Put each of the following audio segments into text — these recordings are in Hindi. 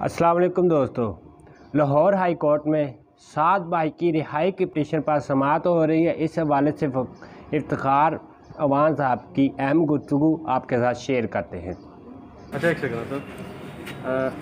अस्सलाम वालेकुम दोस्तों। लाहौर हाई कोर्ट में सात भाई की रिहाई की पटिशन पर समात हो रही है। इस हवाले से इफ्तार अवान साहब की अहम गुफ्तु आपके साथ शेयर करते हैं। अच्छा एक सेकंड सर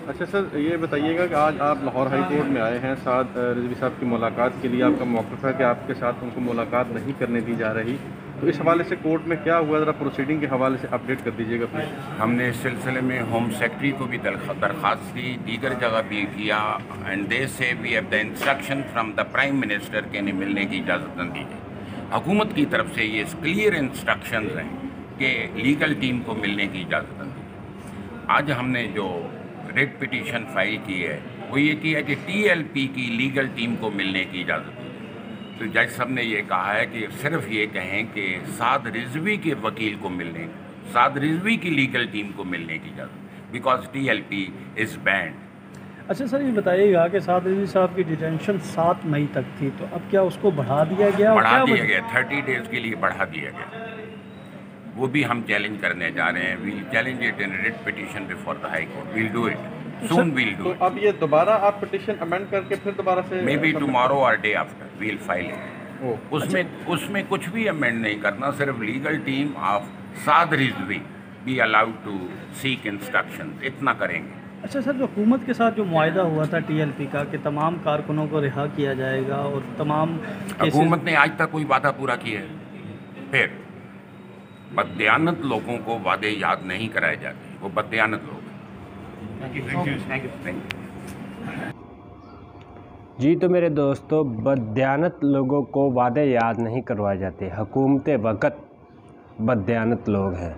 अच्छा सर ये बताइएगा कि आज आप लाहौर हाई कोर्ट में आए हैं। साथ रिजवी साहब की मुलाकात के लिए आपका मौक़ है कि आपके साथ उनको मुलाकात नहीं करने दी जा रही। तो इस हवाले से कोर्ट में क्या हुआ? ज़रा प्रोसीडिंग के हवाले से अपडेट कर दीजिएगा प्लीज़ हमने इस सिलसिले में होम सेक्रेटरी को भी दरख- दरख्वास्त दी दीगर जगह भी किया and they say we have the instruction from the prime minister के इन्हें मिलने की इजाज़त न दी है हुकूमत की तरफ़ से ये क्लियर इंस्ट्रक्शन हैं कि लीगल टीम को मिलने की इजाज़त न दी आज हमने जो रेड पिटीशन फ़ाइल की है, वो ये की है कि टीएलपी की लीगल टीम को मिलने की इजाज़त दी तो जज साहब ने ये कहा है कि सिर्फ़ ये कहें कि साद रिजवी के वकील को मिलने साद रिजवी की लीगल टीम को मिलने की इजाज़त because T L P is banned अच्छा सर ये बताइएगा कि साद रिजवी साहब की डिटेंशन सात मई तक थी तो अब क्या उसको बढ़ा दिया गया बढ़ा क्या दिया गया थर्टी डेज़ के लिए बढ़ा दिया गया। वो भी हम चैलेंज करने जा रहे हैं। We'll challenge it in writ petition before the high court we'll do it soon we'll तो डू अब ये दोबारा आप पटिशन अमेंड करके फिर दोबारा से मे बी टुमारो और डे आफ्टर वील फ़ाइल ओ, उसमें उसमें कुछ भी अमेंड नहीं करना सिर्फ़ legal team of Saad Rizvi be allowed to seek instruction इतना करेंगे। अच्छा सर जो हुकूमत के साथ जो मुआदा हुआ था टीएलपी का कि तमाम कारकुनों को रिहा किया जाएगा और तमाम हुकूमत ने आज तक कोई वादा पूरा किया है? फिर बदयानत लोगों को वादे याद नहीं कराए जाते वो बदयानत लोग हैं। थैंक यू जी तो मेरे दोस्तों, बदयानत लोगों को वादे याद नहीं करवाए जाते। हुकूमत वक़्त बदयानत लोग हैं।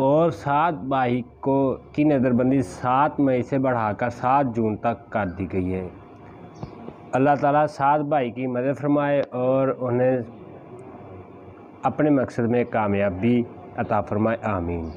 और सात भाई को की नज़रबंदी सात मई से बढ़ाकर सात जून तक कर दी गई है। अल्लाह ताला सात भाई की मदद फरमाए और उन्हें अपने मकसद में कामयाबी अता फरमाए, आमीन।